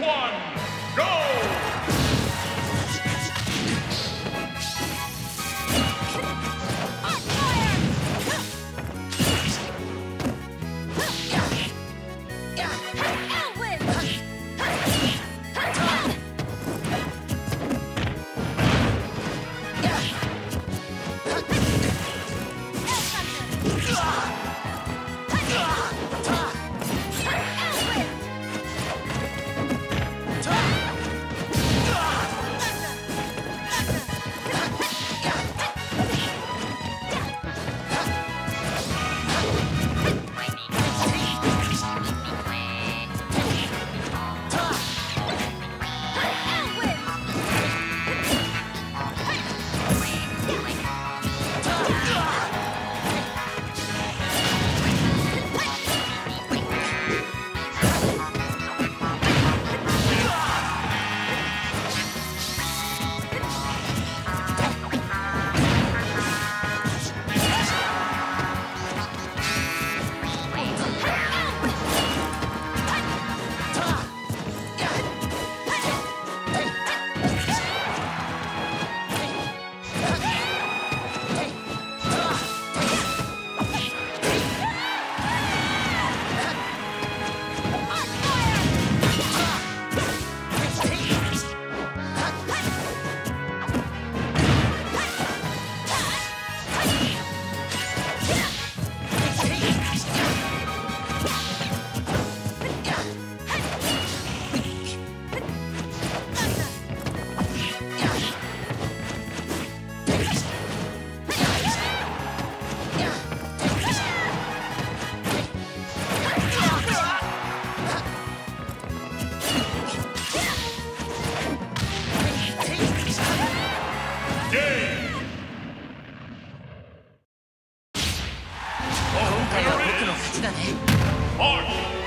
one. March!